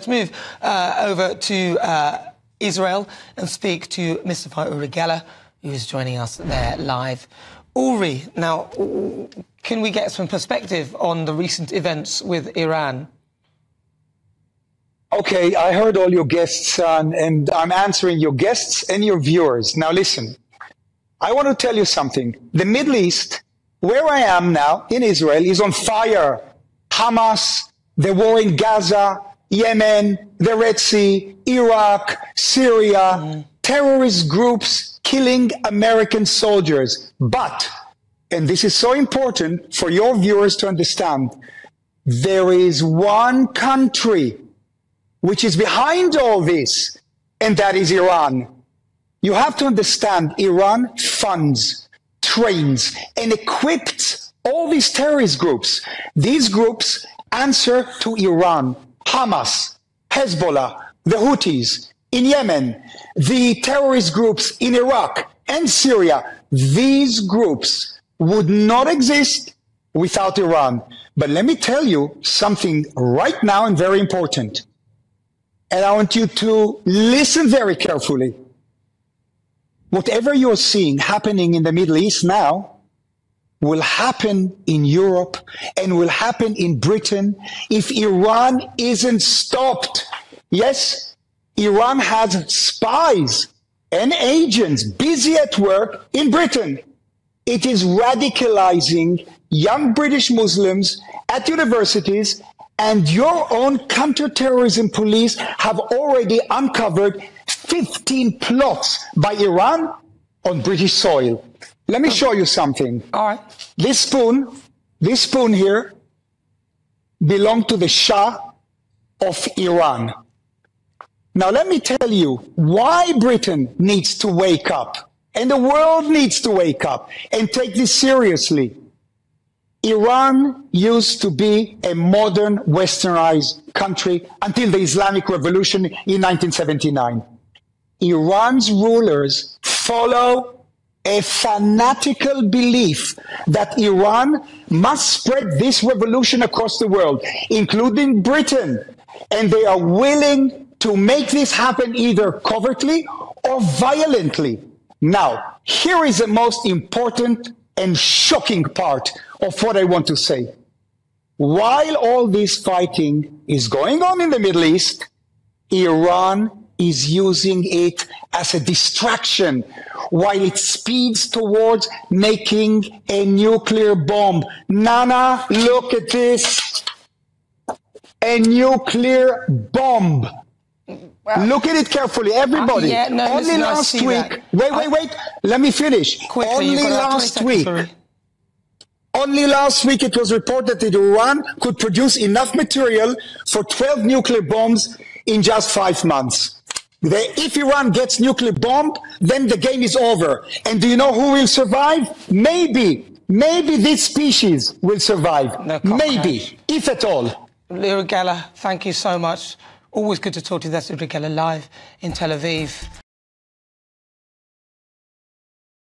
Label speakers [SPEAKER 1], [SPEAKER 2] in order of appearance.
[SPEAKER 1] Let's move uh, over to uh, Israel and speak to Mr. Uri Geller, who is joining us there live. Uri, now, can we get some perspective on the recent events with Iran?
[SPEAKER 2] Okay, I heard all your guests, uh, and I'm answering your guests and your viewers. Now, listen, I want to tell you something. The Middle East, where I am now in Israel, is on fire. Hamas, the war in Gaza, Yemen, the Red Sea, Iraq, Syria, mm. terrorist groups killing American soldiers. But, and this is so important for your viewers to understand, there is one country which is behind all this, and that is Iran. You have to understand Iran funds, trains, and equips all these terrorist groups. These groups answer to Iran, Hamas, Hezbollah, the Houthis in Yemen, the terrorist groups in Iraq and Syria. These groups would not exist without Iran. But let me tell you something right now and very important. And I want you to listen very carefully. Whatever you're seeing happening in the Middle East now will happen in Europe and will happen in Britain if Iran isn't stopped. Yes, Iran has spies and agents busy at work in Britain. It is radicalizing young British Muslims at universities and your own counterterrorism police have already uncovered 15 plots by Iran on British soil. Let me show you something.
[SPEAKER 1] All right.
[SPEAKER 2] This spoon, this spoon here, belonged to the Shah of Iran. Now, let me tell you why Britain needs to wake up and the world needs to wake up and take this seriously. Iran used to be a modern westernized country until the Islamic Revolution in 1979. Iran's rulers follow a fanatical belief that Iran must spread this revolution across the world, including Britain. And they are willing to make this happen either covertly or violently. Now, here is the most important and shocking part of what I want to say. While all this fighting is going on in the Middle East, Iran is using it as a distraction while it speeds towards making a nuclear bomb. Nana, look at this. A nuclear bomb. Look at it carefully, everybody. Uh, yeah, no, Only last week. That. Wait, wait, wait. Let me finish.
[SPEAKER 1] Quickly,
[SPEAKER 2] Only last week. Only last week it was reported that Iran could produce enough material for 12 nuclear bombs in just five months. If Iran gets nuclear bomb, then the game is over. And do you know who will survive? Maybe, maybe this species will survive. No maybe, if at all.
[SPEAKER 1] Uri Geller, thank you so much. Always good to talk to you. That's Uri Geller live in Tel Aviv.